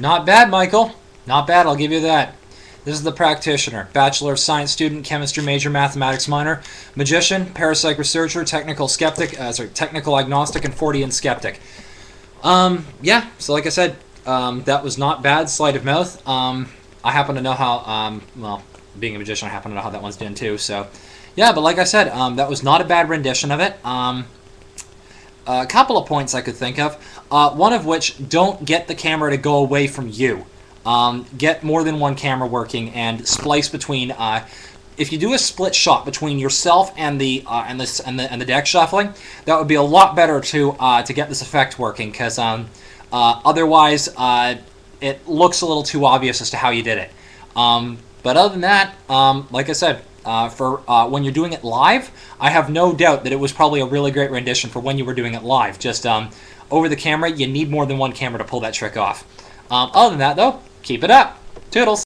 Not bad, Michael. Not bad, I'll give you that. This is the practitioner, Bachelor of Science student, chemistry major, mathematics minor, magician, parapsych researcher, technical skeptic, uh, sorry, technical agnostic, and Fortean skeptic. Um, yeah, so like I said, um, that was not bad, sleight of mouth. Um, I happen to know how, um, well, being a magician, I happen to know how that one's done too, so. Yeah, but like I said, um, that was not a bad rendition of it. A couple of points I could think of. Uh, one of which, don't get the camera to go away from you. Um, get more than one camera working and splice between. Uh, if you do a split shot between yourself and the uh, and the and the and the deck shuffling, that would be a lot better to uh, to get this effect working. Because um, uh, otherwise, uh, it looks a little too obvious as to how you did it. Um, but other than that, um, like I said, uh, for uh, when you're doing it live, I have no doubt that it was probably a really great rendition for when you were doing it live. Just um, over the camera, you need more than one camera to pull that trick off. Um, other than that, though, keep it up. Toodles.